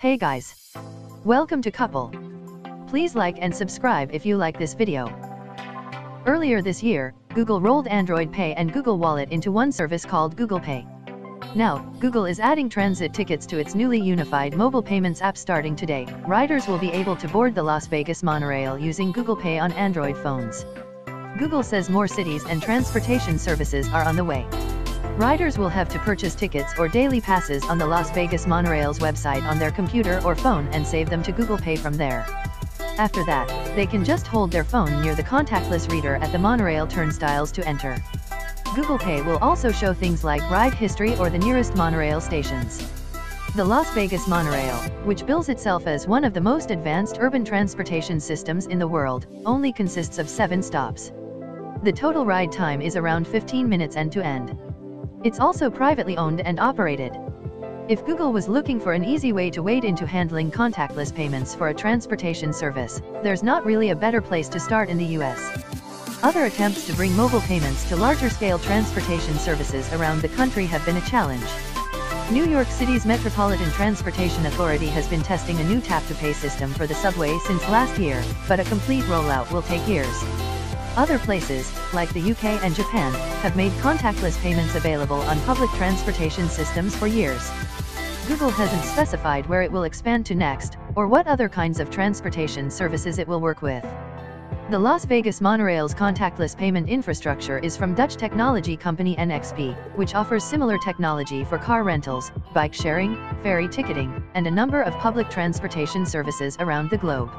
Hey guys! Welcome to Cupple. Please like and subscribe if you like this video. Earlier this year, Google rolled Android Pay and Google Wallet into one service called Google Pay. Now, Google is adding transit tickets to its newly unified mobile payments app starting today. Riders will be able to board the Las Vegas monorail using Google Pay on Android phones. Google says more cities and transportation services are on the way. Riders will have to purchase tickets or daily passes on the Las Vegas Monorail's website on their computer or phone and save them to Google Pay from there. After that, they can just hold their phone near the contactless reader at the monorail turnstiles to enter. Google Pay will also show things like ride history or the nearest monorail stations. The Las Vegas monorail, which bills itself as one of the most advanced urban transportation systems in the world, only consists of seven stops. The total ride time is around 15 minutes end to end. It's also privately owned and operated. If Google was looking for an easy way to wade into handling contactless payments for a transportation service, there's not really a better place to start in the US. Other attempts to bring mobile payments to larger scale transportation services around the country have been a challenge. New York City's Metropolitan Transportation Authority has been testing a new tap-to-pay system for the subway since last year, but a complete rollout will take years. Other places, like the UK and Japan, have made contactless payments available on public transportation systems for years. Google hasn't specified where it will expand to next, or what other kinds of transportation services it will work with. The Las Vegas monorail's contactless payment infrastructure is from Dutch technology company NXP, which offers similar technology for car rentals, bike sharing, ferry ticketing, and a number of public transportation services around the globe.